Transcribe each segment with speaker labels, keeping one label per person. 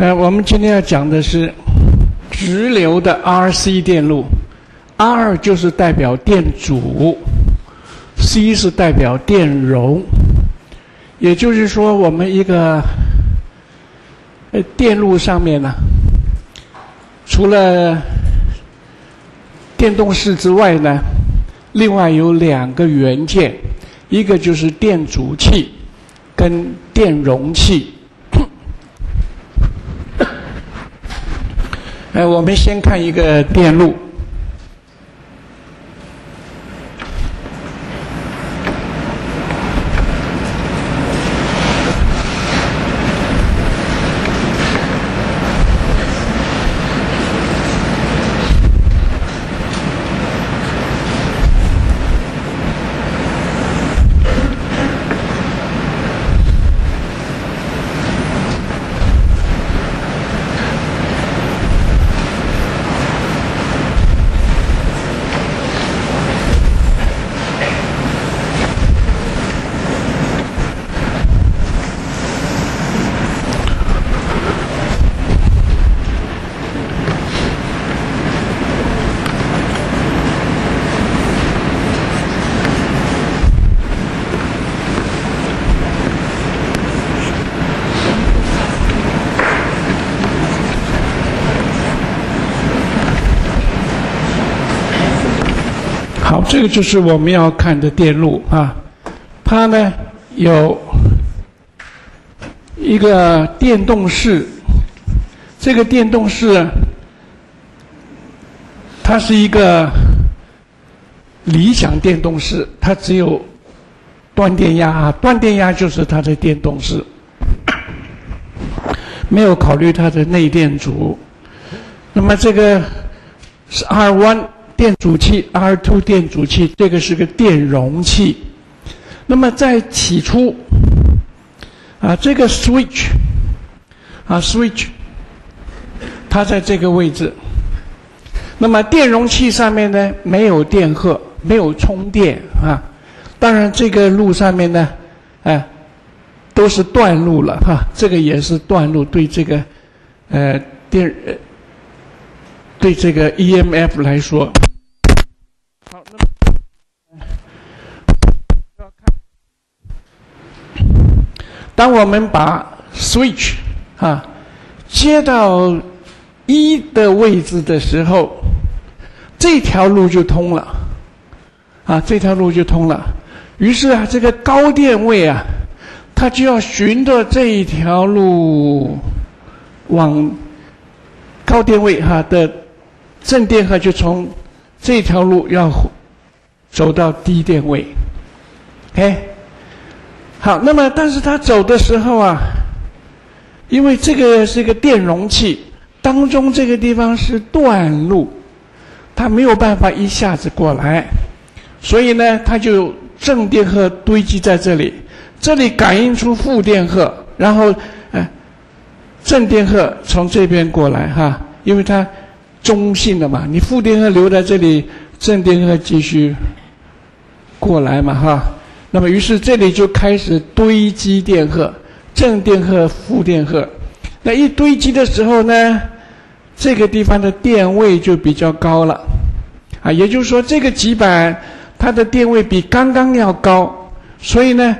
Speaker 1: 呃，我们今天要讲的是直流的 RC 电路，R 就是代表电阻，C 是代表电容，也就是说，我们一个呃电路上面呢，除了电动式之外呢，另外有两个元件，一个就是电阻器跟电容器。哎，我们先看一个电路。这个就是我们要看的电路啊，它呢有一个电动式，这个电动式它是一个理想电动式，它只有断电压啊，断电压就是它的电动式，没有考虑它的内电阻。那么这个是 R one。电阻器 R2 电阻器，这个是个电容器。那么在起初，啊，这个 switch，啊 switch，它在这个位置。那么电容器上面呢，没有电荷，没有充电啊。当然，这个路上面呢，哎，都是断路了哈。这个也是断路，对这个呃电呃对这个 EMF 来说。当我们把 switch 啊接到一的位置的时候，这条路就通了，啊，这条路就通了。于是啊，这个高电位啊，它就要循着这一条路往高电位哈的正电荷就从。这条路要走到低电位，OK，好，那么但是他走的时候啊，因为这个是一个电容器，当中这个地方是断路，它没有办法一下子过来，所以呢，它就正电荷堆积在这里，这里感应出负电荷，然后哎，正电荷从这边过来哈，因为它。中性的嘛，你负电荷留在这里，正电荷继续过来嘛，哈。那么于是这里就开始堆积电荷，正电荷、负电荷。那一堆积的时候呢，这个地方的电位就比较高了，啊，也就是说这个极板它的电位比刚刚要高，所以呢，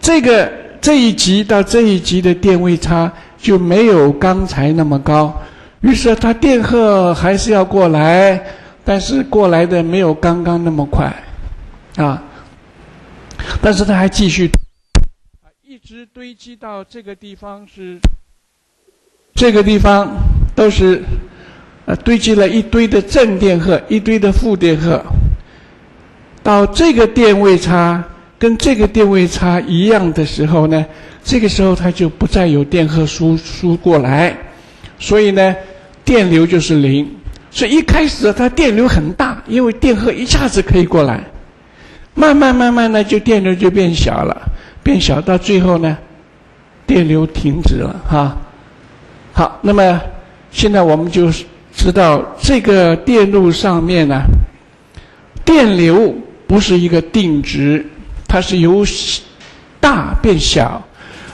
Speaker 1: 这个这一级到这一级的电位差就没有刚才那么高。于是它电荷还是要过来，但是过来的没有刚刚那么快，啊，但是它还继续，啊，一直堆积到这个地方是，这个地方都是，呃，堆积了一堆的正电荷，一堆的负电荷，到这个电位差跟这个电位差一样的时候呢，这个时候它就不再有电荷输输过来，所以呢。电流就是零，所以一开始它电流很大，因为电荷一下子可以过来，慢慢慢慢呢，就电流就变小了，变小到最后呢，电流停止了哈。好，那么现在我们就知道这个电路上面呢，电流不是一个定值，它是由大变小，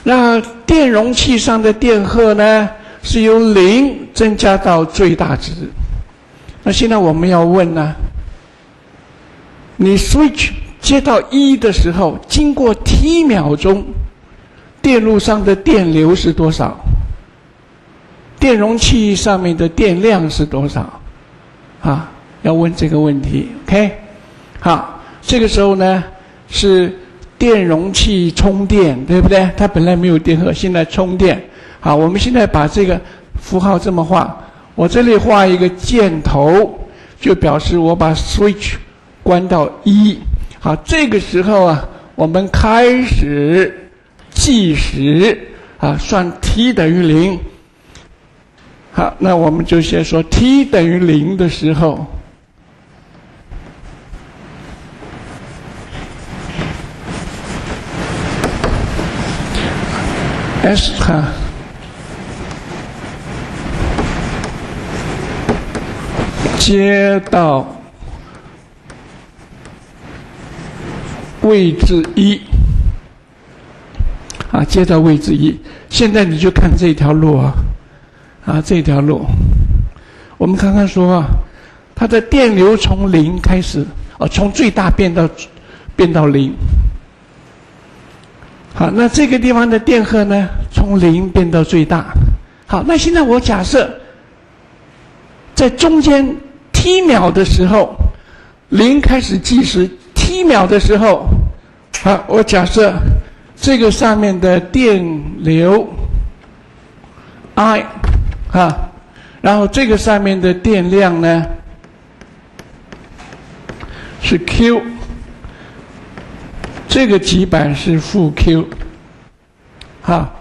Speaker 1: 那电容器上的电荷呢？是由零增加到最大值。那现在我们要问呢？你 switch 接到一的时候，经过 t 秒钟，电路上的电流是多少？电容器上面的电量是多少？啊，要问这个问题。OK，好，这个时候呢是电容器充电，对不对？它本来没有电荷，现在充电。好，我们现在把这个符号这么画，我这里画一个箭头，就表示我把 switch 关到一。好，这个时候啊，我们开始计时啊，算 t 等于零。好，那我们就先说 t 等于零的时候，S 哈接到位置一啊，接到位置一，现在你就看这条路啊。啊，这条路，我们刚刚说啊，它的电流从零开始，啊，从最大变到变到零。好，那这个地方的电荷呢，从零变到最大。好，那现在我假设，在中间 t 秒的时候，零开始计时 t 秒的时候，好，我假设这个上面的电流 I。啊，然后这个上面的电量呢是 Q，这个极板是负 Q，好。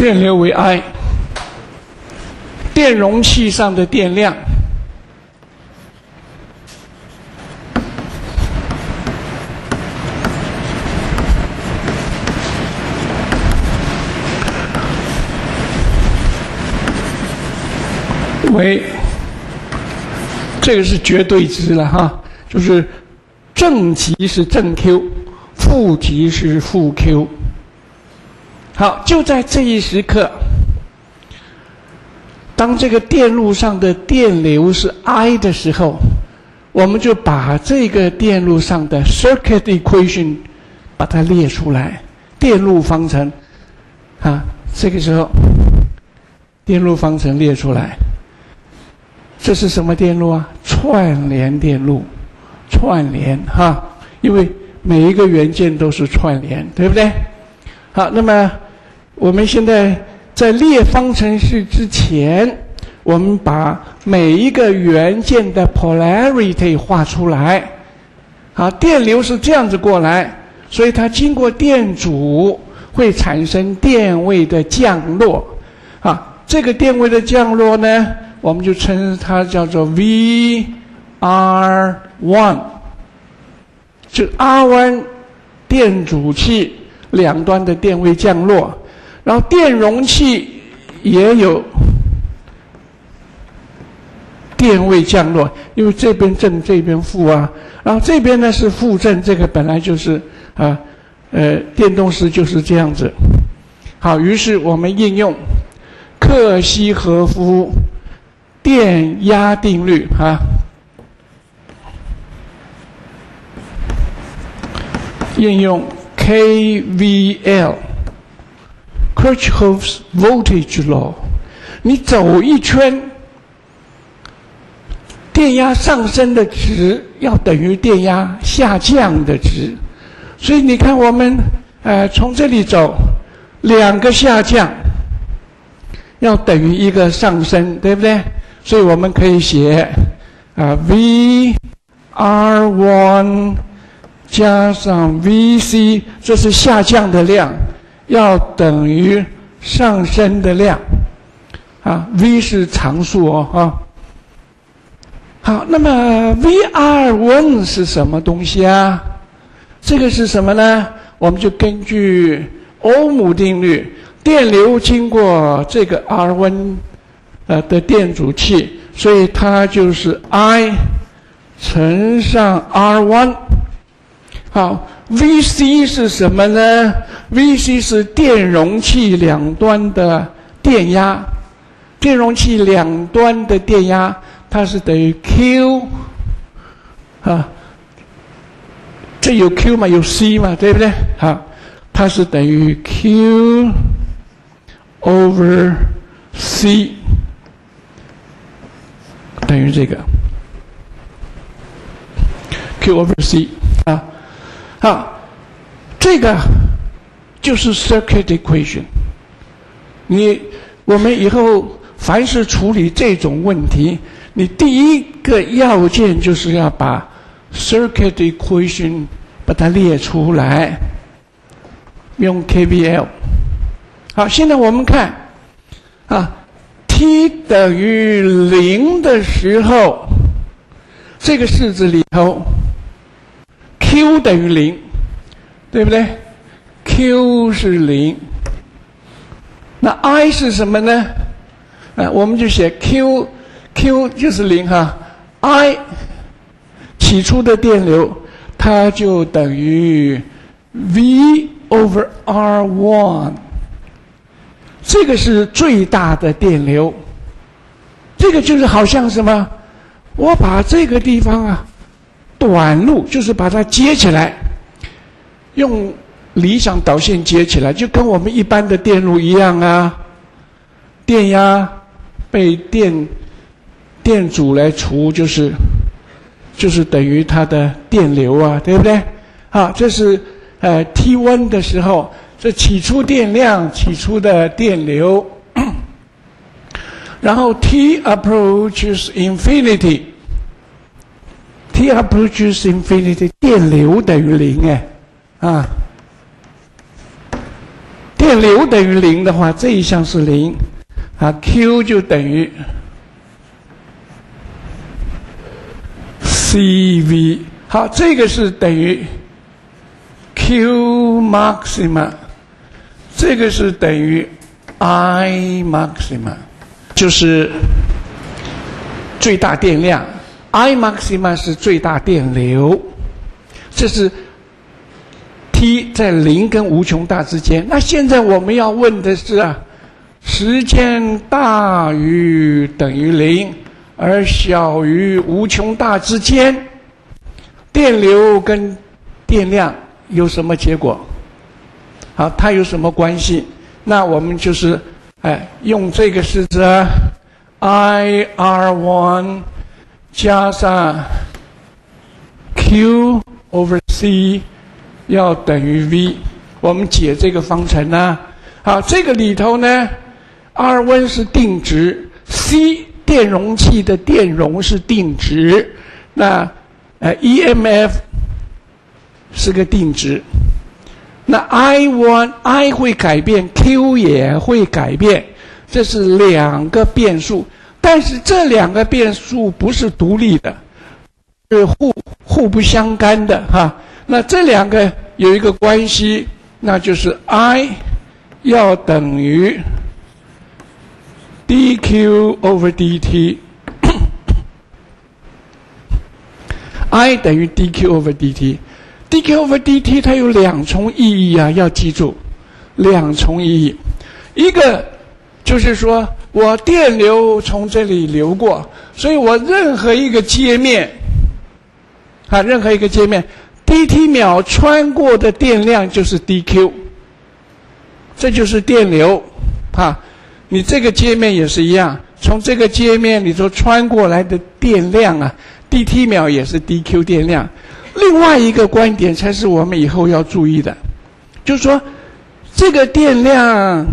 Speaker 1: 电流为 I，电容器上的电量为，这个是绝对值了哈，就是正极是正 Q，负极是负 Q。好，就在这一时刻，当这个电路上的电流是 I 的时候，我们就把这个电路上的 circuit equation 把它列出来，电路方程啊，这个时候电路方程列出来，这是什么电路啊？串联电路，串联哈，因为每一个元件都是串联，对不对？好，那么。我们现在在列方程式之前，我们把每一个元件的 polarity 画出来。啊，电流是这样子过来，所以它经过电阻会产生电位的降落。啊，这个电位的降落呢，我们就称它叫做 V R one，就 R one 电阻器两端的电位降落。然后电容器也有电位降落，因为这边正这边负啊，然后这边呢是负正，这个本来就是啊，呃，电动势就是这样子。好，于是我们应用克西和夫电压定律啊，应用 KVL。Kirchhoff's voltage law，你走一圈，电压上升的值要等于电压下降的值，所以你看我们呃从这里走，两个下降要等于一个上升，对不对？所以我们可以写啊 V R one 加上 V C，这是下降的量。要等于上升的量，啊，v 是常数哦，啊，好，那么 V R one 是什么东西啊？这个是什么呢？我们就根据欧姆定律，电流经过这个 R one 呃的电阻器，所以它就是 I 乘上 R one。好，V C 是什么呢？V C 是电容器两端的电压，电容器两端的电压。它是等于 Q 啊，这有 Q 嘛，有 C 嘛，对不对？好，它是等于 Q over C 等于这个 Q over C 啊，好，这个就是 circuit equation。你我们以后凡是处理这种问题。你第一个要件就是要把 circuit equation 把它列出来，用 KVL。好，现在我们看啊，t 等于零的时候，这个式子里头，q 等于零，对不对？q 是零，那 I 是什么呢？啊，我们就写 q。Q 就是零哈，I 起初的电流，它就等于 V over R one，这个是最大的电流。这个就是好像什么？我把这个地方啊，短路就是把它接起来，用理想导线接起来，就跟我们一般的电路一样啊。电压被电。电阻来除就是，就是等于它的电流啊，对不对？好，这是呃 T 温的时候，这起初电量、起初的电流，然后 T approaches infinity 第二步就是 Infinity，电流等于零哎，啊，电流等于零的话，这一项是零，啊，Q 就等于 CV，好，这个是等于 Qmaxima，这个是等于 Imaxima，就是最大电量。，I maxima 是最大电流，这是 T 在零跟无穷大之间。那现在我们要问的是啊，时间大于等于零。而小于无穷大之间，电流跟电量有什么结果？好，它有什么关系？那我们就是哎，用这个式子，I R one 加上 Q over C 要等于 V，我们解这个方程呢？好，这个里头呢，R 温是定值，C。电容器的电容是定值，那呃 EMF 是个定值，那 I one I 会改变，Q 也会改变，这是两个变数，但是这两个变数不是独立的，是互互不相干的哈。那这两个有一个关系，那就是 I 要等于。dq over dt，I 等于 dq over dt，dq over dt 它有两重意义啊，要记住，两重意义，一个就是说我电流从这里流过，所以我任何一个界面，啊，任何一个界面，dt 秒穿过的电量就是 dq，这就是电流，啊。你这个界面也是一样，从这个界面里头穿过来的电量啊，dt 秒也是 dq 电量。另外一个观点才是我们以后要注意的，就是说，这个电量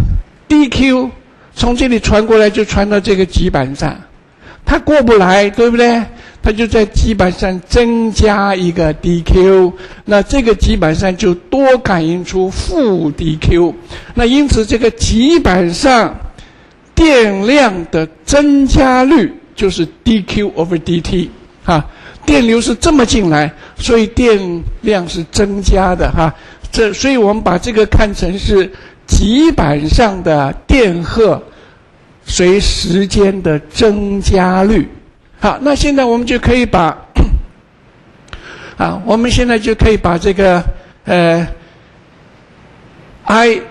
Speaker 1: dq 从这里传过来就传到这个极板上，它过不来，对不对？它就在极板上增加一个 dq，那这个极板上就多感应出负 dq，那因此这个极板上。电量的增加率就是 dq over dt。哈，电流是这么进来，所以电量是增加的哈。这，所以我们把这个看成是极板上的电荷随时间的增加率。好，那现在我们就可以把，啊，我们现在就可以把这个呃，I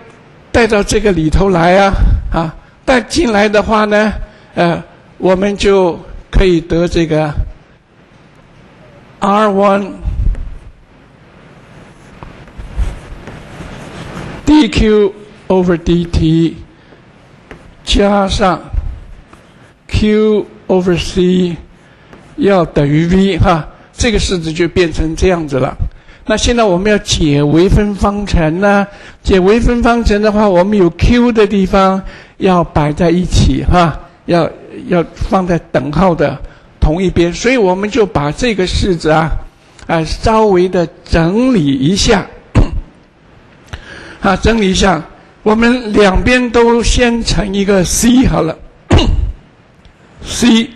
Speaker 1: 带到这个里头来啊，啊，带进来的话呢，呃，我们就可以得这个 R one。dq over dt 加上 q over c 要等于 v 哈，这个式子就变成这样子了。那现在我们要解微分方程呢？解微分方程的话，我们有 q 的地方要摆在一起哈，要要放在等号的同一边，所以我们就把这个式子啊啊稍微的整理一下。啊，整理一下，我们两边都先乘一个 c 好了，c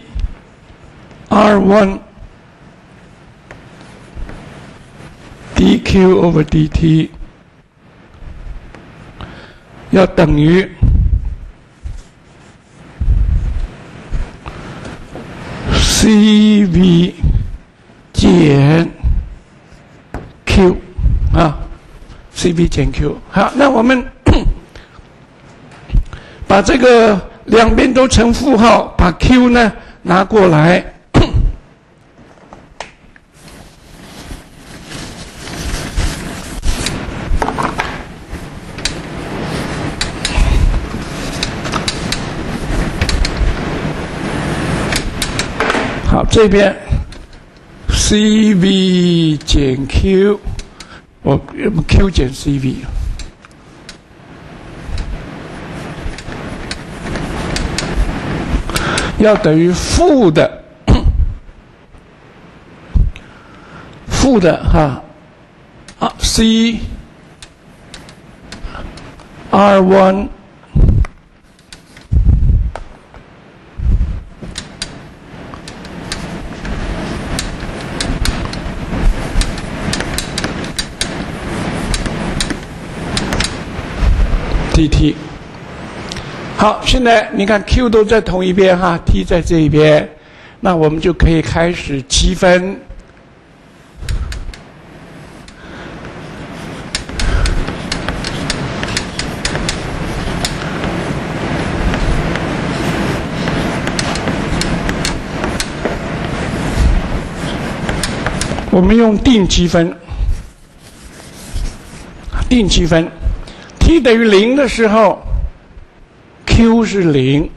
Speaker 1: r one dq over dt 要等于 cv 减 q 啊。C V 减 Q，好，那我们把这个两边都乘负号，把 Q 呢拿过来。好，这边 C V 减 Q。我 Q 减 CV 要等于负的，负的哈啊 C R one dt，好，现在你看 q 都在同一边哈，t 在这一边，那我们就可以开始积分。我们用定积分，定积分。t 等于零的时候，q 是零，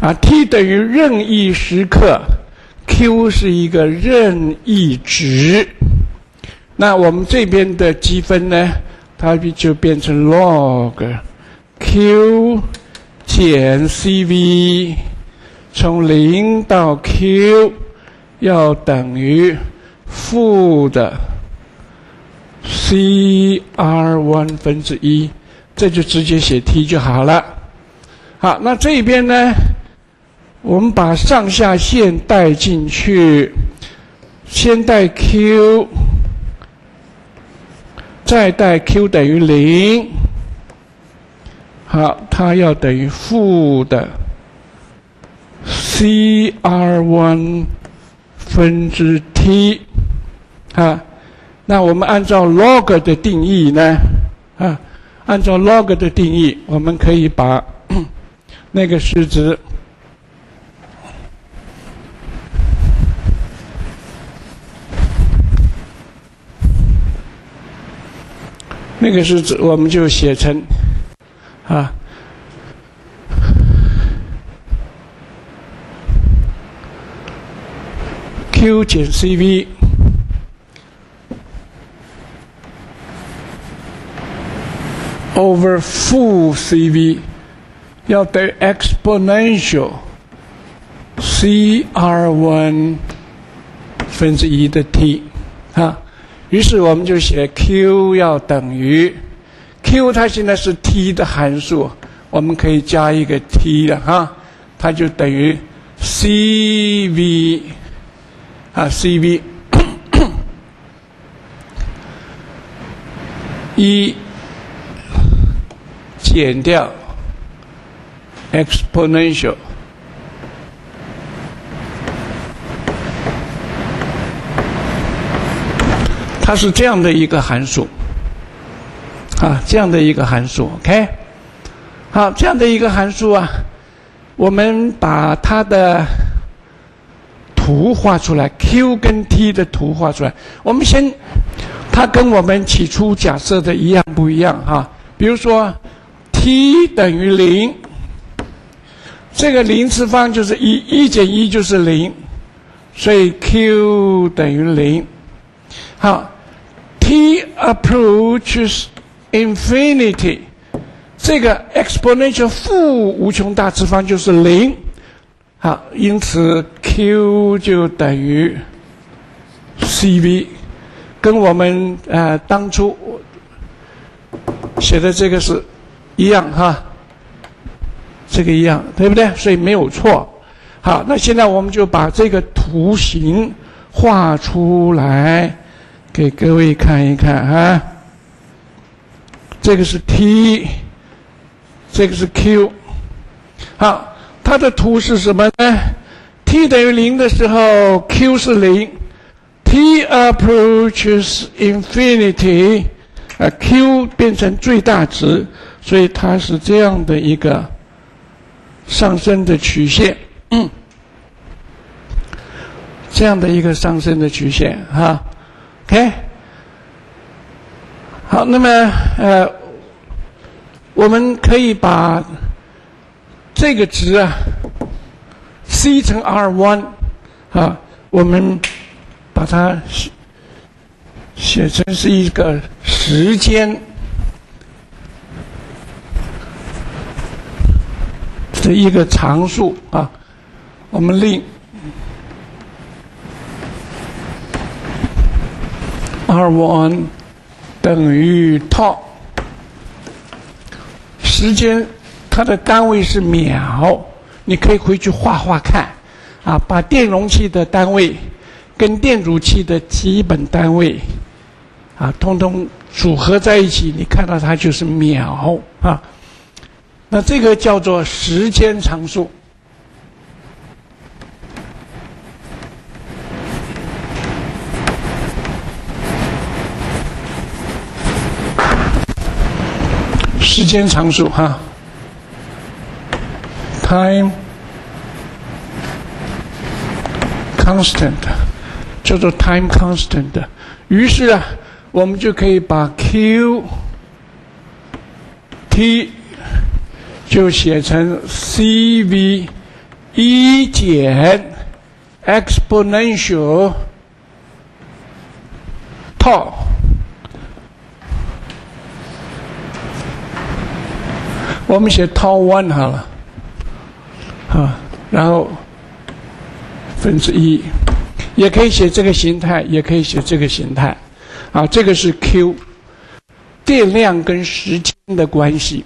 Speaker 1: 啊，t 等于任意时刻，q 是一个任意值。那我们这边的积分呢，它就变成 log q 减 cv，从零到 q 要等于负的。c r one 分之一，这就直接写 t 就好了。好，那这边呢，我们把上下线带进去，先带 q，再带 q 等于零。好，它要等于负的 c r one 分之 t，啊。那我们按照 log 的定义呢？啊，按照 log 的定义，我们可以把 那个式子，那个式子我们就写成啊，q 减 cv。Over 负 CV 要等于 exponential CR1 分之一的 t 啊，于是我们就写 Q 要等于 Q，它现在是 t 的函数，我们可以加一个 t 的哈，它就等于 CV 啊 CV 一减掉 exponential，它是这样的一个函数啊，这样的一个函数，OK，好，这样的一个函数啊，我们把它的图画出来，Q 跟 T 的图画出来，我们先。它跟我们起初假设的一样不一样哈？比如说，t 等于零，这个零次方就是一，一减一就是零，所以 q 等于零。好，t approaches infinity，这个 exponential 负无穷大次方就是零。好，因此 q 就等于 cv。跟我们呃当初写的这个是一样哈，这个一样对不对？所以没有错。好，那现在我们就把这个图形画出来，给各位看一看啊。这个是 T，这个是 Q。好，它的图是什么呢？T 等于零的时候，Q 是零。T approaches infinity，啊，Q 变成最大值，所以它是这样的一个上升的曲线，嗯，这样的一个上升的曲线，哈，OK，好，那么呃，我们可以把这个值啊，c 乘 r one，啊，我们。把它写写成是一个时间。这一个常数啊，我们令 r one 等于 t，时间它的单位是秒，你可以回去画画看啊，把电容器的单位。跟电阻器的基本单位，啊，通通组合在一起，你看到它就是秒啊。那这个叫做时间常数。时间常数哈，time constant。叫做 time constant，于是啊，我们就可以把 q t 就写成 c v 一减 exponential tau，我们写 tau one 好了，啊，然后分之一。也可以写这个形态，也可以写这个形态，啊，这个是 Q，电量跟时间的关系。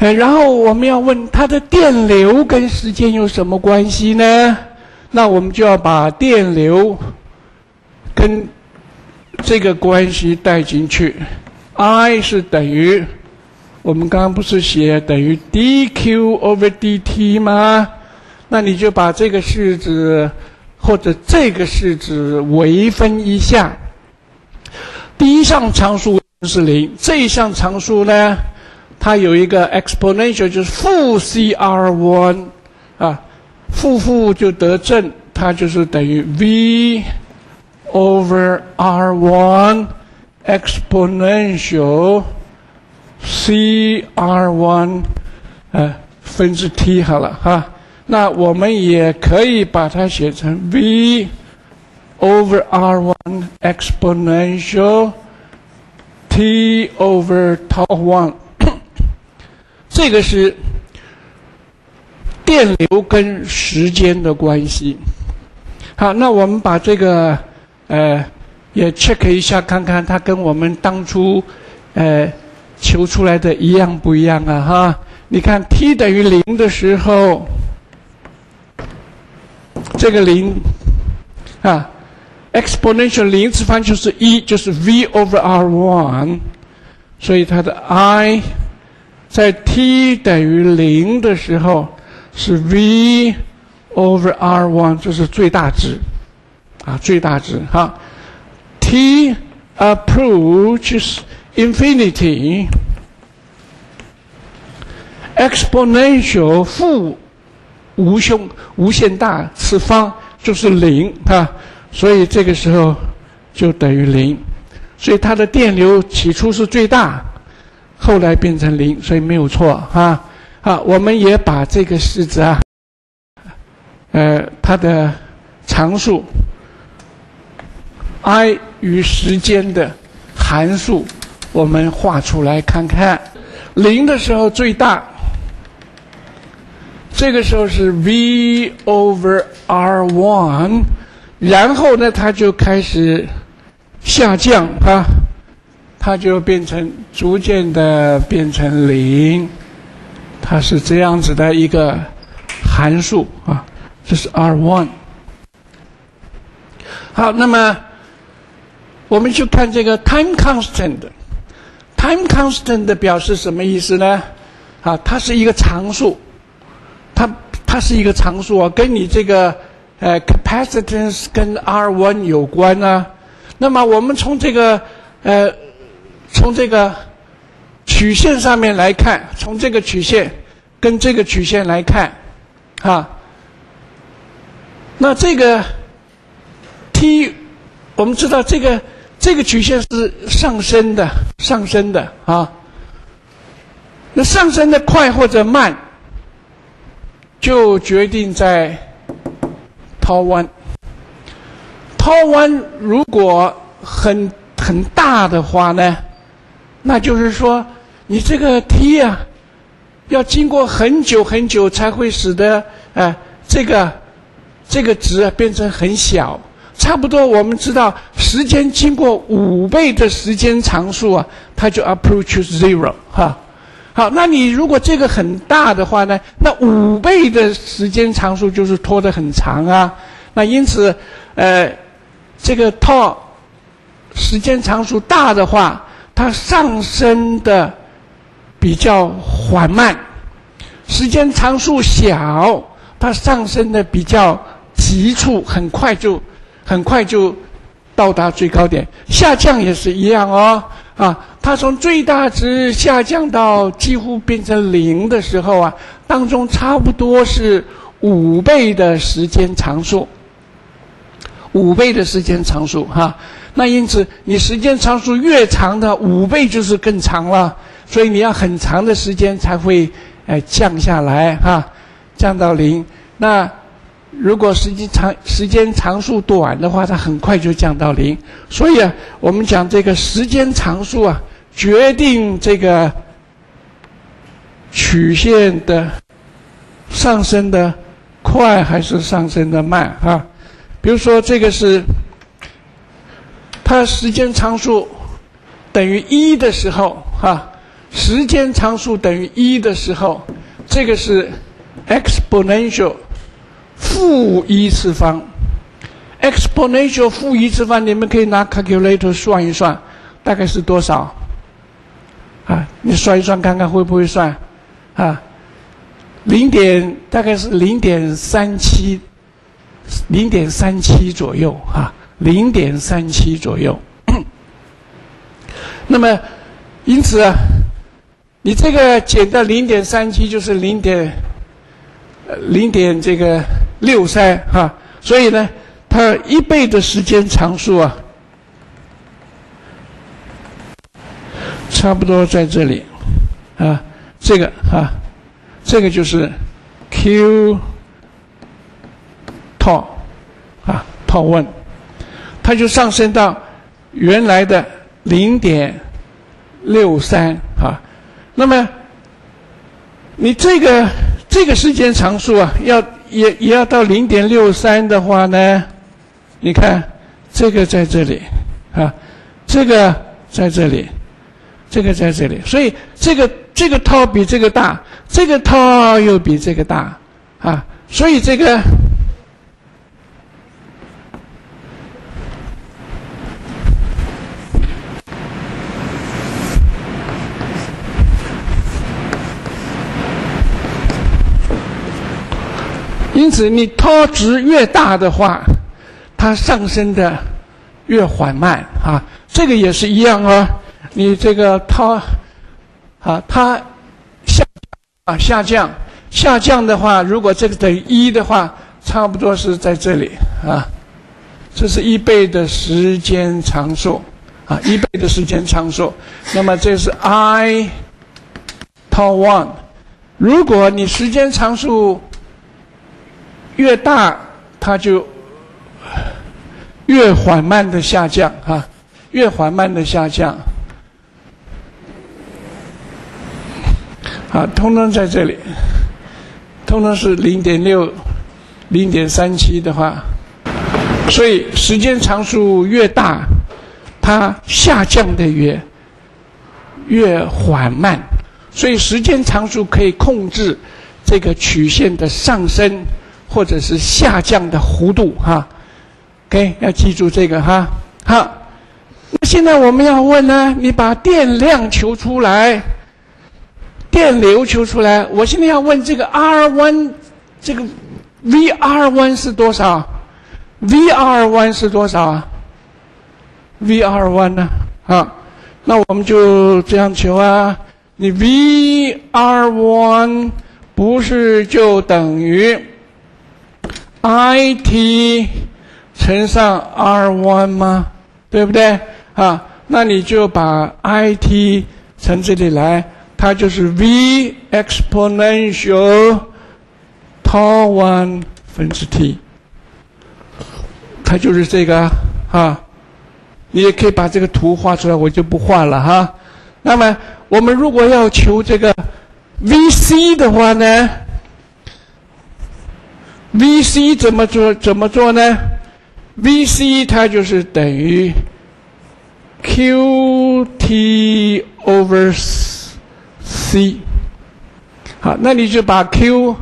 Speaker 1: 呃，然后我们要问它的电流跟时间有什么关系呢？那我们就要把电流跟这个关系带进去。I 是等于我们刚刚不是写等于 dQ over dt 吗？那你就把这个式子或者这个式子微分一下。第一项常数是零，这一项常数呢，它有一个 exponential，就是负 c r one 啊，负负就得正，它就是等于 v over r one exponential c r one 呃分之 t 好了哈。那我们也可以把它写成 v over r one exponential t over tau one， 这个是电流跟时间的关系。好，那我们把这个呃也 check 一下，看看它跟我们当初呃求出来的一样不一样啊？哈，你看 t 等于零的时候。这个零啊，exponential 零次方就是一，就是 v over r one，所以它的 i 在 t 等于零的时候是 v over r one，这是最大值啊，最大值哈。t approaches infinity。exponential 负无穷无限大次方就是零啊，所以这个时候就等于零，所以它的电流起初是最大，后来变成零，所以没有错啊。好，我们也把这个式子啊，呃，它的常数 i 与时间的函数，我们画出来看看，零的时候最大。这个时候是 v over r one，然后呢，它就开始下降啊，它就变成逐渐的变成零，它是这样子的一个函数啊，这是 r one。好，那么我们去看这个 time constant，time constant 表示什么意思呢？啊，它是一个常数。它它是一个常数啊，跟你这个呃 capacitance 跟 R one 有关啊。那么我们从这个呃从这个曲线上面来看，从这个曲线跟这个曲线来看，啊，那这个 T 我们知道这个这个曲线是上升的，上升的啊。那上升的快或者慢？就决定在 tau one，tau one 如果很很大的话呢，那就是说你这个 t 啊，要经过很久很久才会使得呃这个这个值啊变成很小，差不多我们知道时间经过五倍的时间常数啊，它就 approach zero 哈。好，那你如果这个很大的话呢？那五倍的时间常数就是拖得很长啊。那因此，呃，这个 tau 时间常数大的话，它上升的比较缓慢；时间长数小，它上升的比较急促，很快就很快就到达最高点。下降也是一样哦。啊，它从最大值下降到几乎变成零的时候啊，当中差不多是五倍的时间长数，五倍的时间长数哈。那因此，你时间长数越长的五倍就是更长了，所以你要很长的时间才会哎降下来哈，降到零。那如果时间长时间长数短的话，它很快就降到零。所以啊，我们讲这个时间长数啊，决定这个曲线的上升的快还是上升的慢啊。比如说，这个是它时间常数等于一的时候啊，时间常数等于一的时候，这个是 exponential。负一次方，exponential 负一次方，你们可以拿 calculator 算一算，大概是多少？啊，你算一算看看会不会算？啊，零点大概是零点三七，零点三七左右啊，零点三七左右。那么，因此啊，你这个减到零点三七就是零点，零点这个。六三哈，所以呢，它一倍的时间常数啊，差不多在这里啊，这个啊，这个就是 Q 套啊套 one，它就上升到原来的零点六三啊，那么你这个这个时间常数啊要。也也要到零点六三的话呢，你看这个在这里啊，这个在这里，这个在这里，所以这个这个套比这个大，这个套又比这个大啊，所以这个因此你 t 值越大的话，它上升的越缓慢啊。这个也是一样啊。你这个 t 啊，它下啊下降下降的话，如果这个等于一的话，差不多是在这里啊。这是一倍的时间常数啊，一倍的时间常数。那么这是 i tau one。如果你时间常数越大，它就越缓慢的下降啊，越缓慢的下降。啊，通通在这里，通通是零点六、零点三七的话。所以时间常数越大，它下降的越越缓慢。所以时间常数可以控制这个曲线的上升或者是下降的弧度，哈。OK，要记住这个哈。好，那现在我们要问呢，你把电量求出来，电流求出来。我现在要问这个 R one，这个 V R one 是多少？V R one 是多少啊？V R one 呢？啊，那我们就这样求啊。你 V R one 不是就等于 I T 乘上 R one 吗？对不对？啊，那你就把 I T 乘这里来，它就是 V exponential tau one 分之 T。它就是这个啊，你也可以把这个图画出来，我就不画了哈。那么我们如果要求这个 VC 的话呢，VC 怎么做？怎么做呢？VC 它就是等于 QT over C。好，那你就把 Q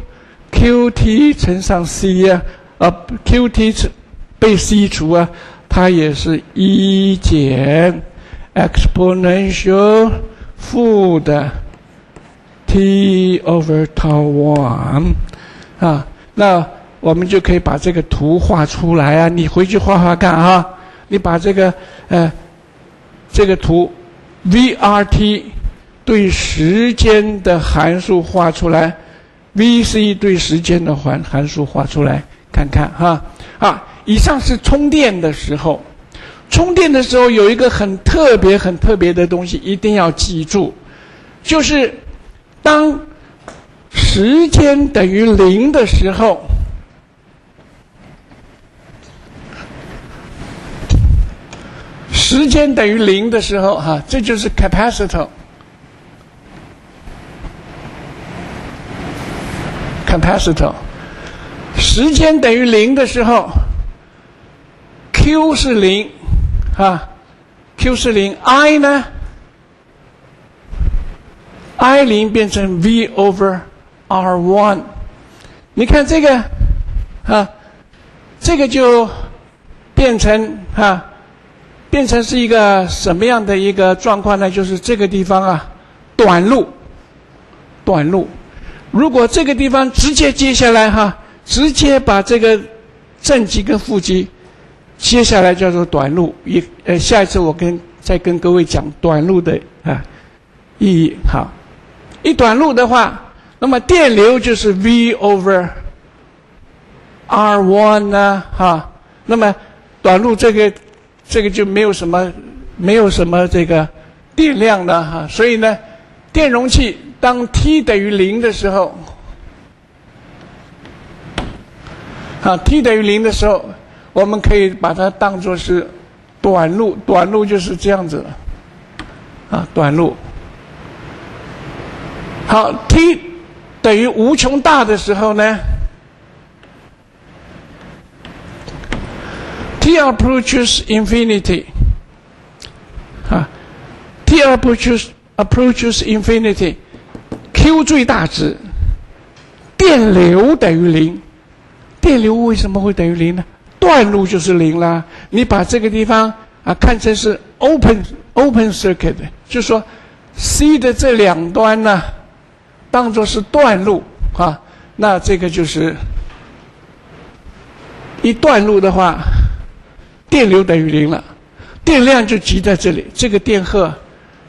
Speaker 1: QT 乘上 C 呀，啊，QT。被 c 除啊，它也是一减 exponential 负的 t over tau one 啊，那我们就可以把这个图画出来啊。你回去画画看啊。你把这个呃这个图 v r t 对时间的函数画出来，v c 对时间的函函数画出来看看哈啊。以上是充电的时候，充电的时候有一个很特别、很特别的东西，一定要记住，就是当时间等于零的时候，时间等于零的时候，哈，这就是 capacitor，capacitor，时间等于零的时候。Q 是零，啊，Q 是零，I 呢？I 零变成 V over R one，你看这个，啊，这个就变成啊，变成是一个什么样的一个状况呢？就是这个地方啊，短路，短路。如果这个地方直接接下来哈，直接把这个正极跟负极。接下来叫做短路，一呃，下一次我跟再跟各位讲短路的啊意义。好，一短路的话，那么电流就是 V over R one 呢，哈，那么短路这个这个就没有什么没有什么这个电量了哈，所以呢，电容器当 T 等于零的时候，啊，T 等于零的时候。我们可以把它当做是短路，短路就是这样子啊，短路。好，t 等于无穷大的时候呢，t approaches infinity，啊，t approaches approaches infinity，q 最大值，电流等于零，电流为什么会等于零呢？断路就是零啦。你把这个地方啊看成是 open open circuit，就说 C 的这两端呢，当做是断路啊，那这个就是一断路的话，电流等于零了，电量就集在这里。这个电荷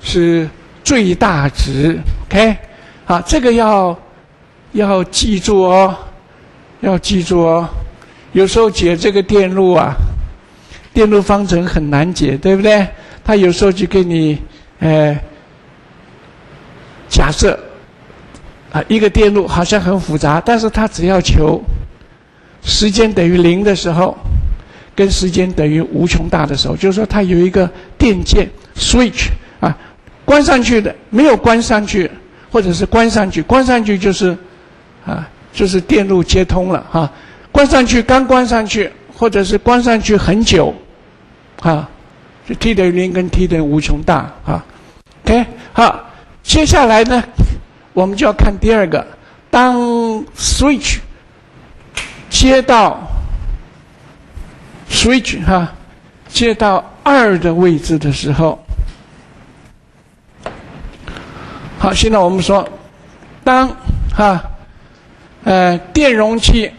Speaker 1: 是最大值，OK？好，这个要要记住哦，要记住哦。有时候解这个电路啊，电路方程很难解，对不对？他有时候就给你，呃，假设啊，一个电路好像很复杂，但是他只要求。时间等于零的时候，跟时间等于无穷大的时候，就是说它有一个电键 switch 啊，关上去的没有关上去，或者是关上去，关上去就是啊，就是电路接通了哈。关上去刚关上去，或者是关上去很久，啊，就 t 等于零跟 t 等于无穷大啊。OK，好，接下来呢，我们就要看第二个，当 switch。接到 switch 哈，接到二的位置的时候，好，现在我们说，当哈呃电容器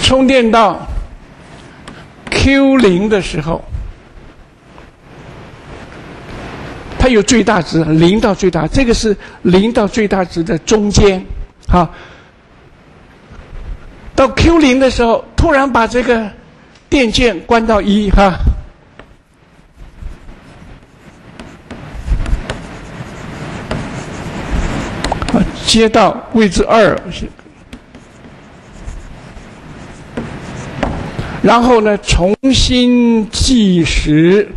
Speaker 1: 充电到 Q 零的时候，它有最大值，零到最大，这个是零到最大值的中间，好。到 Q 零的时候，突然把这个电键关到一哈，接到位置二，然后呢重新计时，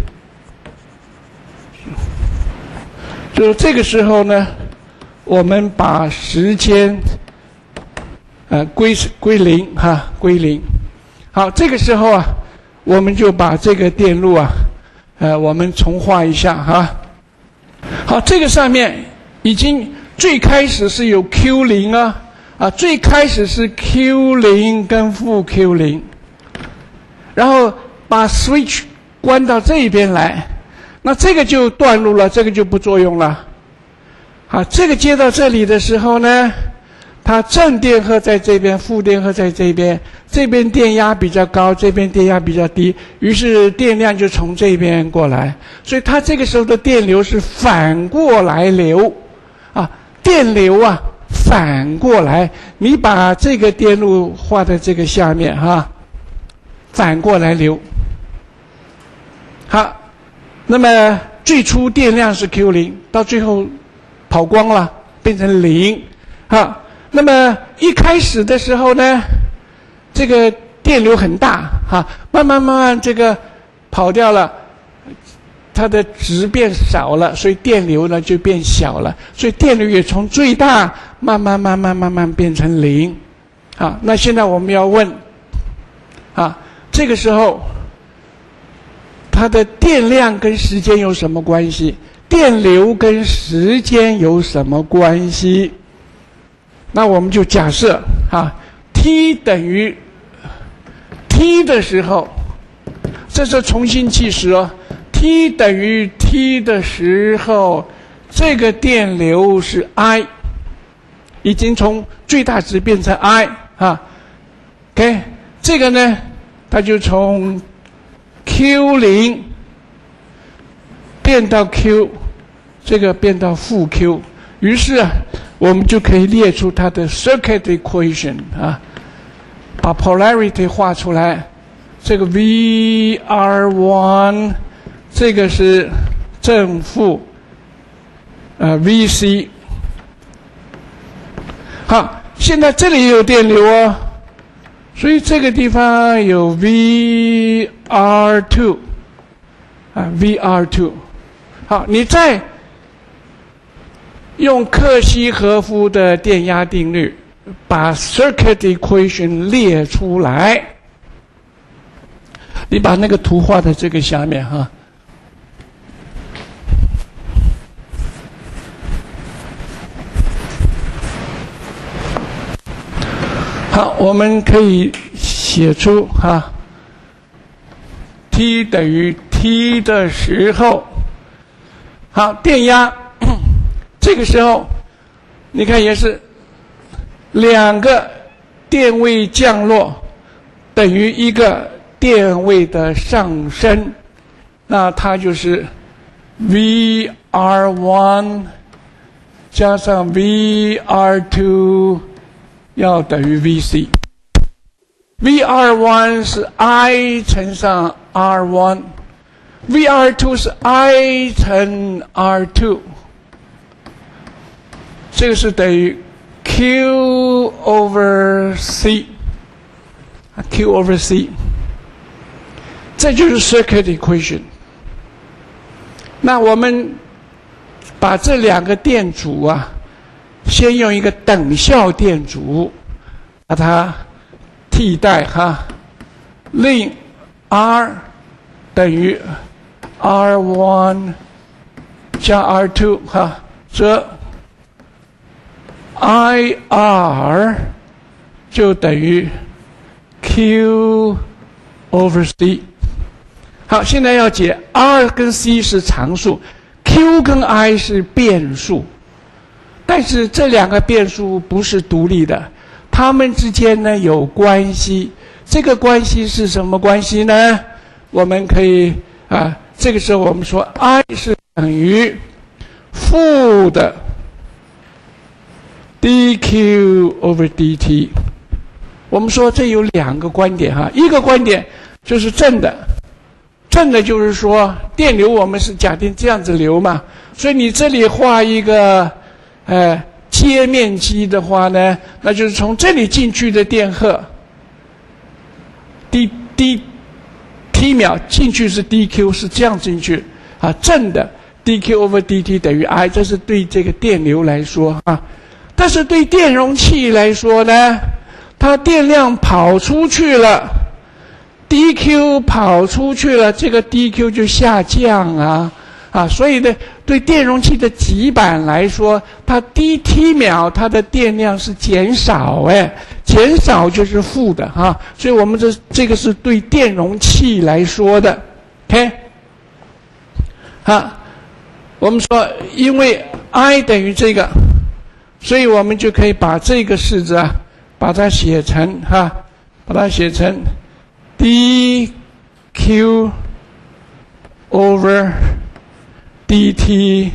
Speaker 1: 就是这个时候呢，我们把时间。呃，归归零哈，归零。好，这个时候啊，我们就把这个电路啊，呃，我们重画一下哈。好，这个上面已经最开始是有 Q 零啊，啊，最开始是 Q 零跟负 Q 零，然后把 switch 关到这边来，那这个就断路了，这个就不作用了。好，这个接到这里的时候呢。它正电荷在这边，负电荷在这边，这边电压比较高，这边电压比较低，于是电量就从这边过来，所以它这个时候的电流是反过来流，啊，电流啊反过来，你把这个电路画在这个下面哈，反过来流，好，那么最初电量是 Q 零，到最后跑光了，变成零，好。那么一开始的时候呢，这个电流很大，哈，慢慢慢慢这个跑掉了，它的值变少了，所以电流呢就变小了，所以电流也从最大慢慢慢慢慢慢变成零，啊，那现在我们要问，啊，这个时候它的电量跟时间有什么关系？电流跟时间有什么关系？那我们就假设啊，t 等于 t 的时候，这是重新计时哦。t 等于 t 的时候，这个电流是 I，已经从最大值变成 I 啊。OK，这个呢，它就从 Q 零变到 Q，这个变到负 Q，于是啊。我们就可以列出它的 circuit equation 啊，把 polarity 画出来。这个 V R one，这个是正负，呃 V C。好，现在这里有电流哦，所以这个地方有 V R two，啊 V R two。好，你再。用克西和夫的电压定律把 circuit equation 列出来。你把那个图画在这个下面哈。好，我们可以写出哈，T 等于 T 的时候，好，电压。这个时候，你看也是两个电位降落等于一个电位的上升，那它就是 V R one 加上 V R two 要等于 V C。V R one 是 I 乘上 R one，V R two 是 I 乘 R two，这个是等于 Q over C，Q over C，这就是 circuit equation。那我们把这两个电阻啊，先用一个等效电阻把它。替代哈，令 R 等于 R one 加 R two 哈，则 I R 就等于 Q over C。好，现在要解 R 跟 C 是常数，Q 跟 I 是变数，但是这两个变数不是独立的。它们之间呢有关系，这个关系是什么关系呢？我们可以啊，这个时候我们说 I 是等于负的 dq over dt。我们说这有两个观点哈，一个观点就是正的，正的就是说电流我们是假定这样子流嘛，所以你这里画一个，呃。切面积的话呢，那就是从这里进去的电荷，d d t 秒进去是 dq 是这样进去啊，正的 dq over dt 等于 I，这是对这个电流来说啊。但是对电容器来说呢，它电量跑出去了，dq 跑出去了，这个 dq 就下降啊。啊，所以呢，对电容器的极板来说，它 dT 秒它的电量是减少，哎，减少就是负的哈。所以我们这这个是对电容器来说的，OK。好，我们说因为 I 等于这个，所以我们就可以把这个式子啊，把它写成哈，把它写成 dQ over dt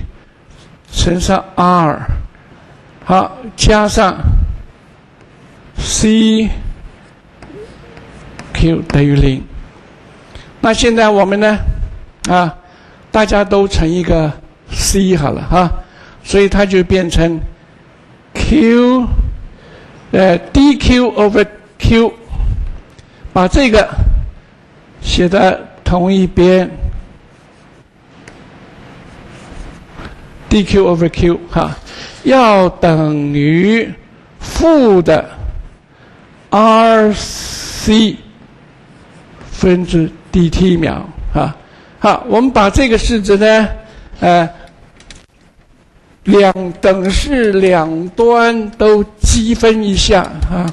Speaker 1: 乘上 r，好，加上 c q 等于零。那现在我们呢？啊，大家都乘一个 c 好了哈，所以它就变成 q 呃 dq over q，把这个写在同一边。dq over q 哈，要等于负的 rc 分之 dt 秒啊。好，我们把这个式子呢，呃，两等式两端都积分一下啊，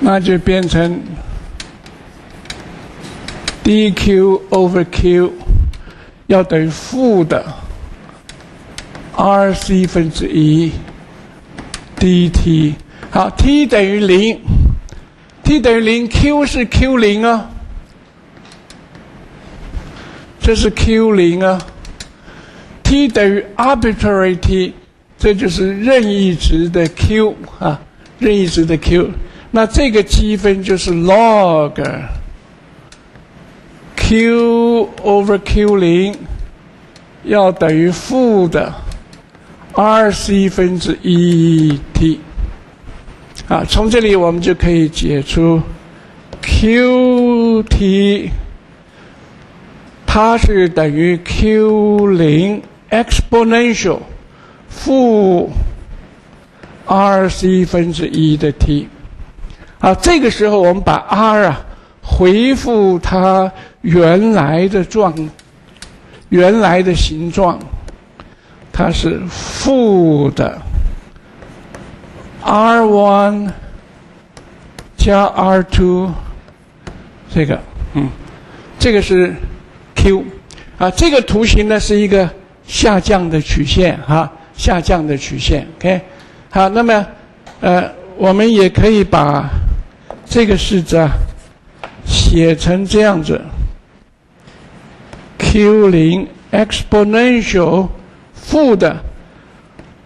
Speaker 1: 那就变成 dq over q。要等于负的 R C 分之一 d T，好，T 等于零，T 等于零，Q 是 Q 零啊，这是 Q 零啊。，T 等于 arbitrary T，这就是任意值的 Q 啊，任意值的 Q，那这个积分就是 log。q over q 零要等于负的 r c 分之一 t，啊，从这里我们就可以解出 q t，它是等于 q 零 exponential 负 r c 分之一的 t，啊，这个时候我们把 r 啊回复它。原来的状，原来的形状，它是负的 r one 加 r two，这个，嗯，这个是 q，啊，这个图形呢是一个下降的曲线，哈，下降的曲线，OK，好，那么，呃，我们也可以把这个式子啊写成这样子：q 零 exponential 负的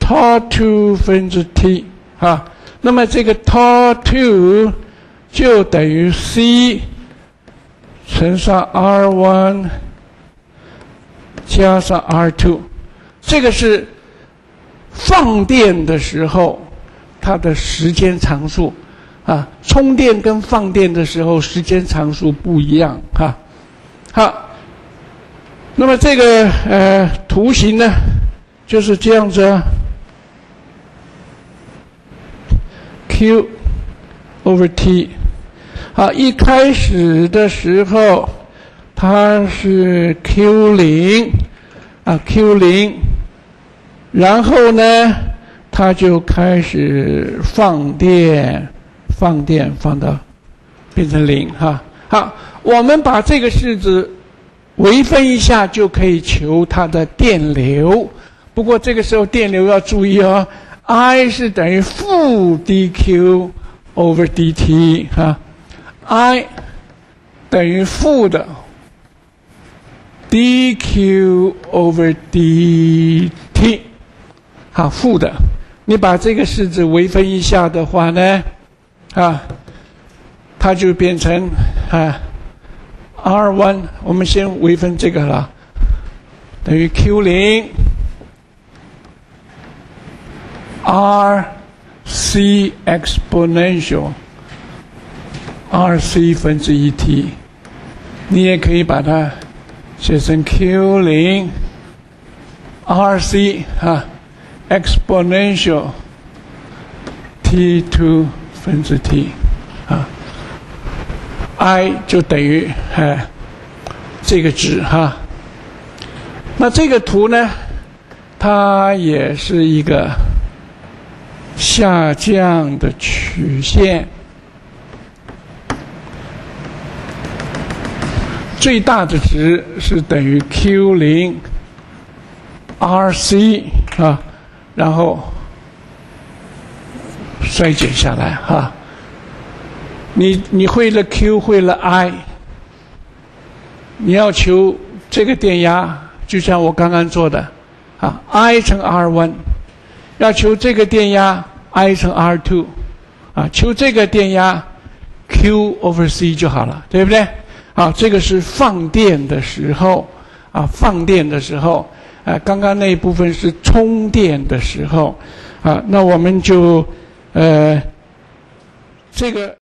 Speaker 1: tau2 分之 t 啊。那么这个 tau2 就等于 c 乘上 r1 加上 r2，这个是放电的时候它的时间常数啊。充电跟放电的时候时间常数不一样哈。好，那么这个呃图形呢就是这样子啊，q over t。好，一开始的时候，它是 Q 零啊，Q 零，然后呢，它就开始放电，放电放到变成零哈。好，我们把这个式子微分一下，就可以求它的电流。不过这个时候电流要注意哦，I 是等于负 dQ over dt 哈。I 等于负的 dQ over dt，好，负的。你把这个式子微分一下的话呢，啊，它就变成啊 R1。我们先微分这个了，等于 Q 零 R C exponential。r c 分之一 t，你也可以把它写成 q 零 r c 啊，exponential t two 分之 t 啊，i 就等于哎这个值哈。那这个图呢，它也是一个下降的曲线。最大的值是等于 q 零 r c 啊，然后衰减下来哈。你你会了 q 会了 i，你要求这个电压，就像我刚刚做的啊，i 乘 r one，要求这个电压 i 乘 r two，啊，求这个电压 q over c 就好了，对不对？啊，这个是放电的时候，啊，放电的时候，啊，刚刚那一部分是充电的时候，啊，那我们就，呃，这个。